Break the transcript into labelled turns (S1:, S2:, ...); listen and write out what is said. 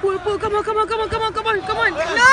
S1: pull, pull. Come on, come on, come on, come on, come on, come on. No!